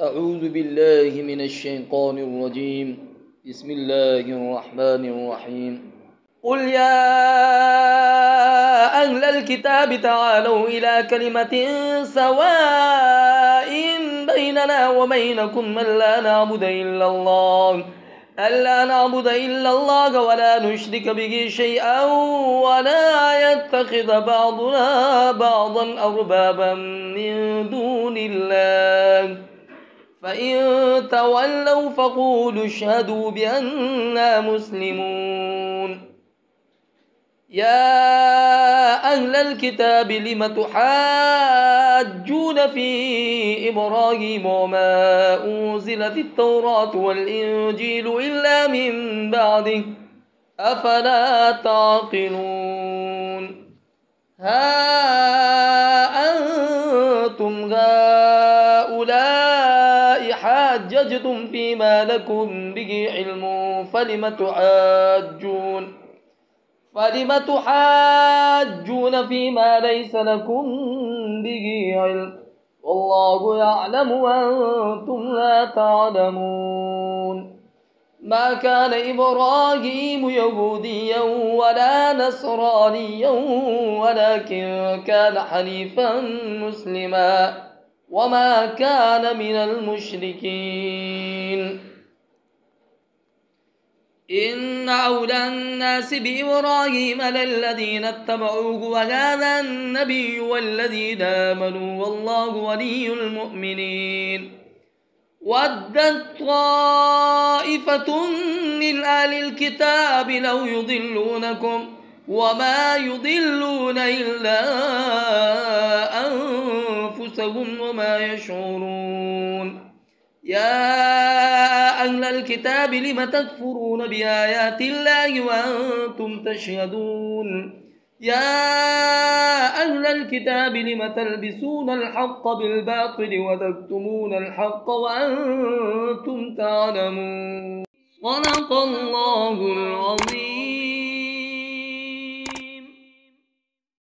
أعوذ بالله من الشيطان الرجيم. بسم الله الرحمن الرحيم. قل يا أهل الكتاب تعالوا إلى كلمة سواء بيننا وبينكم ألا نعبد إلا الله. ألا نعبد إلا الله ولا نشرك به شيئا ولا يتخذ بعضنا بعضا أربابا من دون الله. فإن تولوا فقولوا اشهدوا بأننا مسلمون يا أهل الكتاب لم تحاجون في إبراهيم وما أنزلت التوراة والإنجيل إلا من بعده أفلا تعقلون ها أنتم هؤلاء حاججتم فيما لكم به علم فلم تحاجون فلم تحاجون فيما ليس لكم به علم والله يعلم وأنتم لا تعلمون ما كان إبراهيم يهوديا ولا نصرانيا ولكن كان حنيفا مسلما وما كان من المشركين. إن أولى الناس بإبراهيم للذين اتبعوه وهذا النبي والذين آمنوا والله ولي المؤمنين. ودت طائفة من أهل الكتاب لو يضلونكم وما يضلون إلا أنفسهم. وما يشعرون. يا أهل الكتاب لم تكفرون بآيات الله وأنتم تشهدون؟ يا أهل الكتاب لم تلبسون الحق بالباطل وتكتمون الحق وأنتم تعلمون؟ صدق الله العظيم.